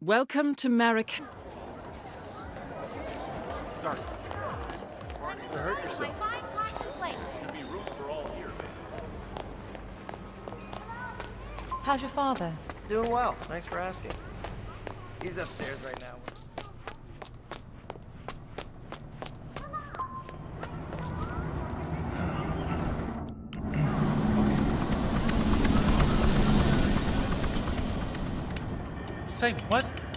Welcome to Marrakesh. Sorry. You hurt yourself. Should be room for all here, How's your father? Doing well. Thanks for asking. He's upstairs right now. Say what?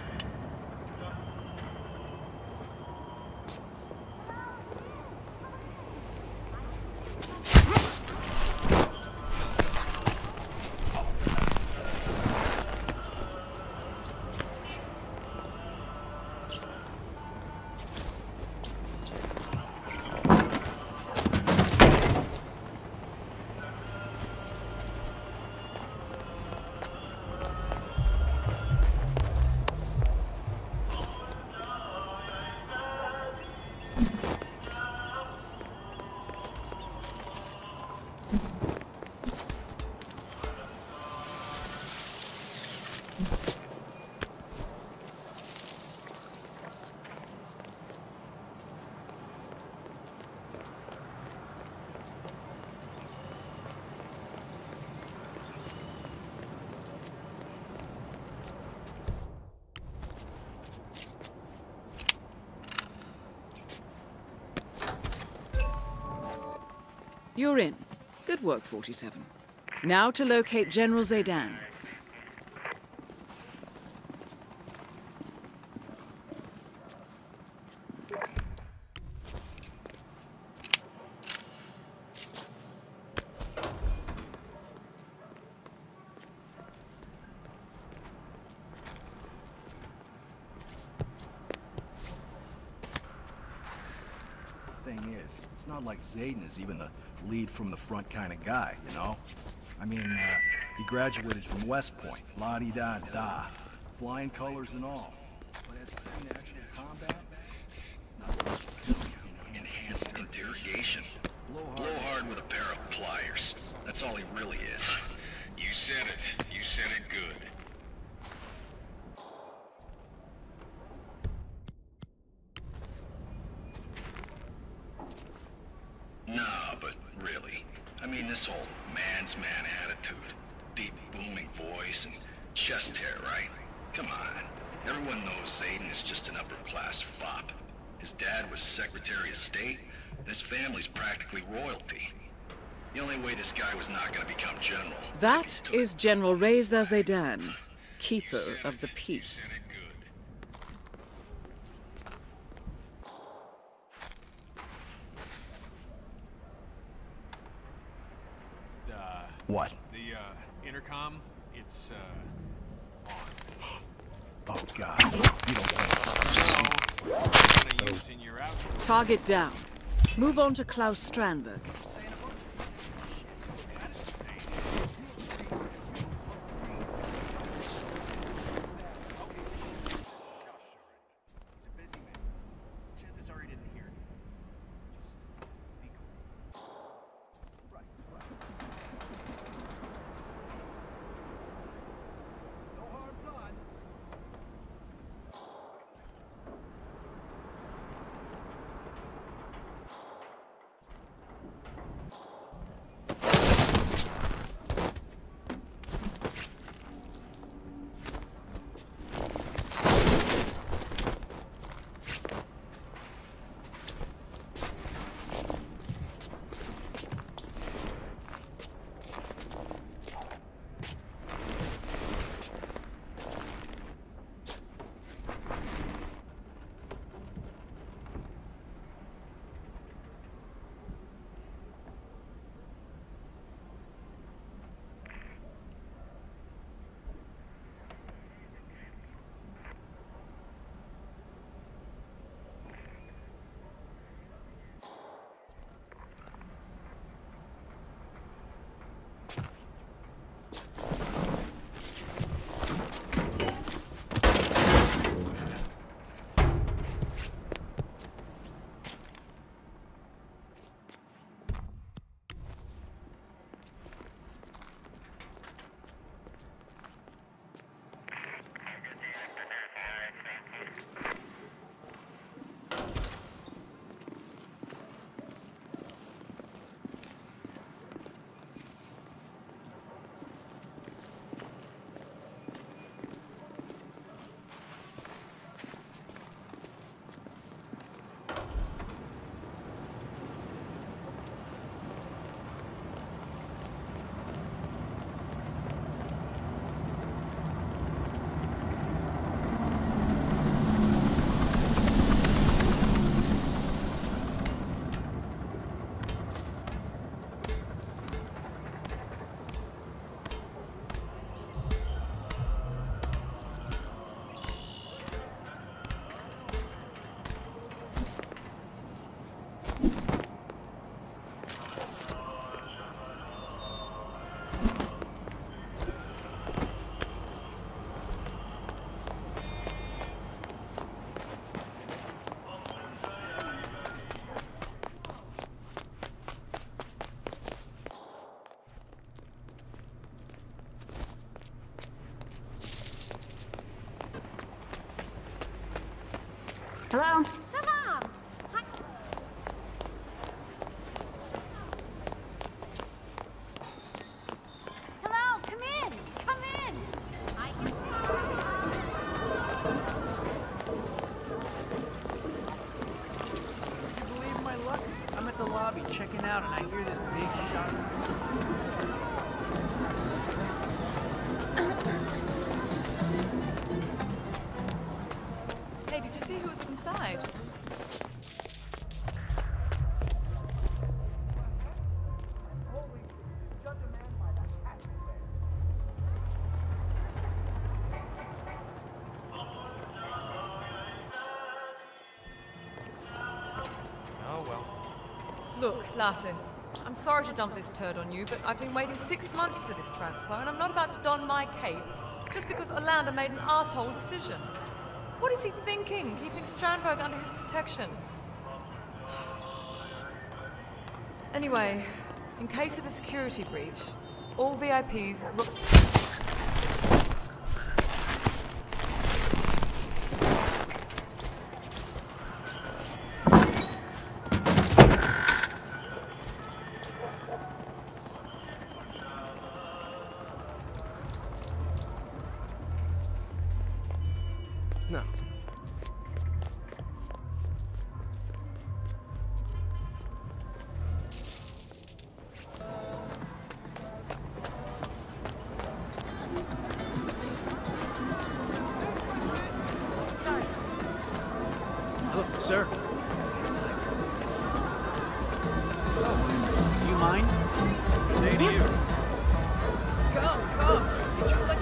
You're in. Good work, 47. Now to locate General Zaydan. Thing is, it's not like Zaydan is even the lead from the front kind of guy, you know? I mean, uh, he graduated from West Point, la-di-da-da, flying colors and all. But as in actual combat. Enhanced interrogation. Blow hard with a pair of pliers. That's all he really is. You said it. You said it good. Nah, but really. I mean, this whole man's man attitude. Deep booming voice and chest hair, right? Come on. Everyone knows Zaydan is just an upper class fop. His dad was Secretary of State, and his family's practically royalty. The only way this guy was not gonna become general. is if he That is General Reza Zaydan, Keeper of the Peace. Said it good. Uh, What? the uh, intercom, it's uh, on. Oh, God. You don't want No, kind of using your. Target down. Move on to Klaus Strandberg. Hello? Larson, I'm sorry to dump this turd on you, but I've been waiting six months for this transfer, and I'm not about to don my cape just because Orlando made an asshole decision. What is he thinking, keeping Strandberg under his protection? Anyway, in case of a security breach, all VIPs. Sir. Do you mind? Stay you. Come, come. Get your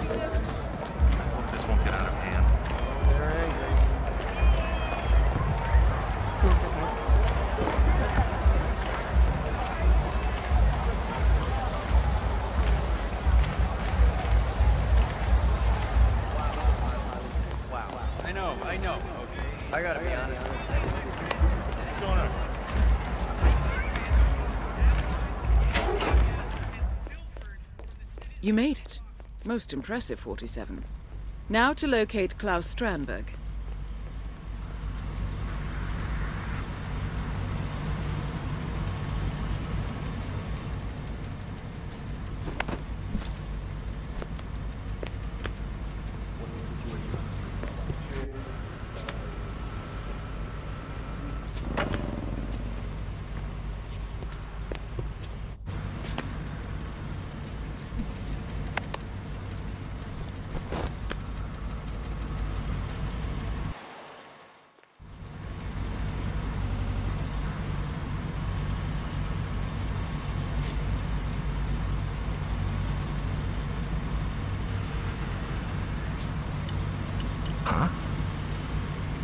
I gotta be honest you. You made it. Most impressive, 47. Now to locate Klaus Strandberg.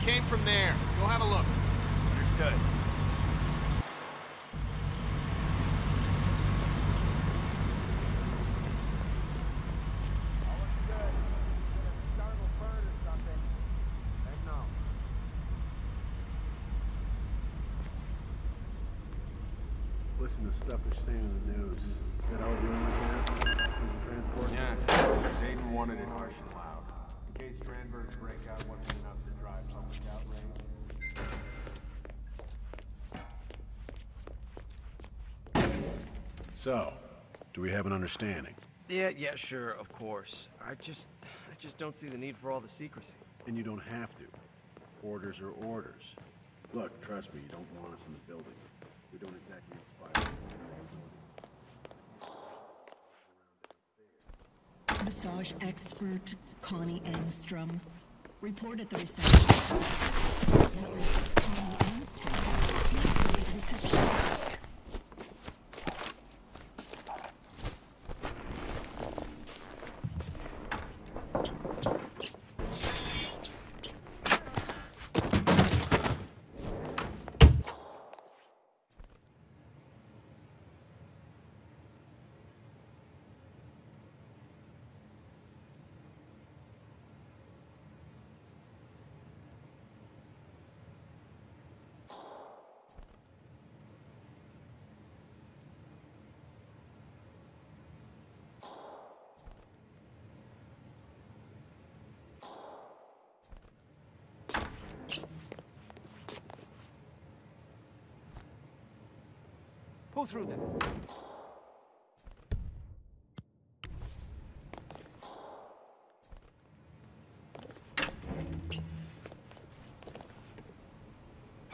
Came from there. Go have a look. Understood. Listen to stuff they're saying in the news. Is that all we're doing with that? Prison transport? Yeah, Zaydan wanted it harsh and loud. In case Strandberg's breakout wasn't enough to drive public outrage. So, do we have an understanding? Yeah, yeah, sure, of course. I just, I just don't see the need for all the secrecy. And you don't have to. Orders are orders. Look, trust me, you don't want us in the building. We don't exactly inspire. Massage expert Connie Engstrom. Report at the reception. That was Connie Engstrom. The reception Pull through then.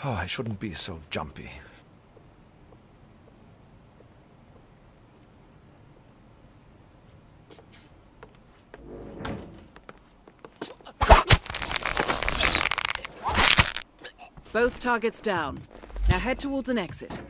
Oh, I shouldn't be so jumpy. Both targets down. Now head towards an exit.